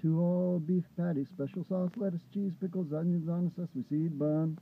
Two all beef patties, special sauce, lettuce, cheese, pickles, onions on a sesame seed bun.